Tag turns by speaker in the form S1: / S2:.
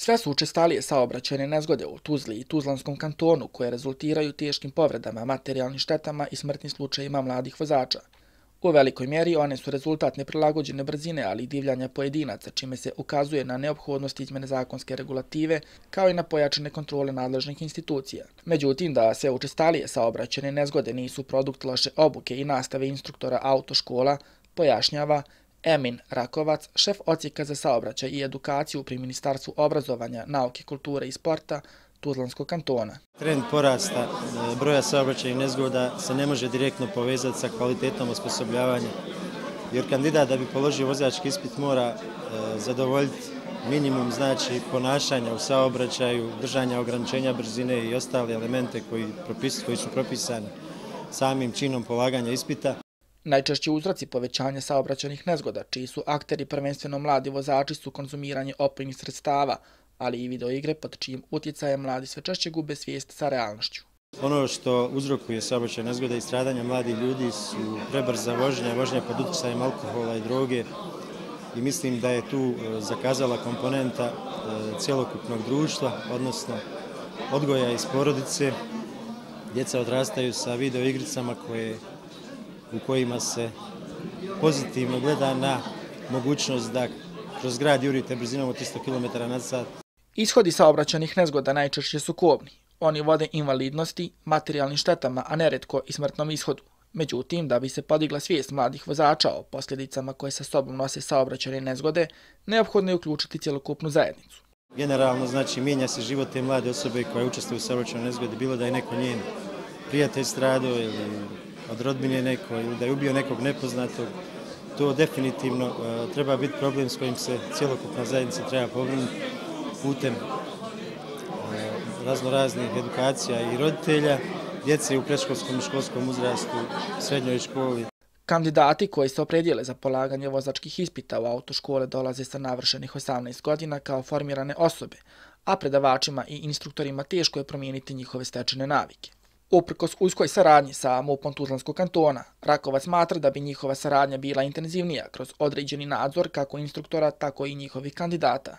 S1: Sve su učestalije saobraćene nezgode u Tuzli i Tuzlanskom kantonu koje rezultiraju teškim povredama, materijalnim štetama i smrtnim slučajima mladih vozača. U velikoj mjeri one su rezultat neprilagođene brzine, ali i divljanja pojedinaca, čime se ukazuje na neophodnost izmene zakonske regulative, kao i na pojačane kontrole nadležnih institucija. Međutim, da sve učestalije saobraćene nezgode nisu produkt loše obuke i nastave instruktora autoškola, pojašnjava Emin Rakovac, šef ocijeka za saobraćaj i edukaciju pri Ministarstvu obrazovanja, nauke, kulture i sporta Tuzlanskog kantona.
S2: Trend porasta e, broja saobraćajnih nezgoda se ne može direktno povezati sa kvalitetom osposobljavanja, jer kandidat da bi položio vozački ispit mora e, zadovoljiti minimum znači ponašanja u saobraćaju, držanja ograničenja brzine i ostale elemente koji, koji su propisani samim činom polaganja ispita.
S1: Najčešći uzroci povećanja saobraćanih nezgoda, čiji su akteri prvenstveno mladi vozači, su konzumiranje opojnih sredstava, ali i videoigre pod čijim utjecajem mladi sve češće gube svijest sa realnošću.
S2: Ono što uzrokuje saobraćaj nezgoda i stradanja mladih ljudi su prebrza vožnja, vožnja pod utjecajem alkohola i droge i mislim da je tu e, zakazala komponenta e, cjelokupnog društva, odnosno odgoja iz porodice. Djeca odrastaju sa videoigricama koje u kojima se pozitivno gleda na mogućnost da kroz grad jurite brzinom od 300 km na sat.
S1: Ishodi saobraćanih nezgoda najčešće su kobni. Oni vode invalidnosti, materijalnim štetama, a neretko i smrtnom ishodu. Međutim, da bi se podigla svijest mladih vozača o posljedicama koje sa sobom nose saobraćene nezgode, neophodno je uključiti cjelokupnu zajednicu.
S2: Generalno, znači, mijenja se život te mlade osobe koja učestuje u saobraćenoj nezgodi, bilo da je neko njen prijatelj strado ili od rodbine neko ili da je ubio nekog nepoznatog, to definitivno uh, treba biti problem s kojim se cijelokupna zajednica treba pobrinuti putem e, uh, razno raznih edukacija i roditelja, djece u predškolskom i školskom uzrastu, srednjoj školi.
S1: Kandidati koji se opredijele za polaganje vozačkih ispita u autoškole dolaze sa navršenih 18 godina kao formirane osobe, a predavačima i instruktorima teško je promijeniti njihove stečene navike. Uprkos uskoj saradnji sa MUP-om Tuzlanskog kantona, Rakovac smatra da bi njihova saradnja bila intenzivnija kroz određeni nadzor kako instruktora, tako i njihovih kandidata.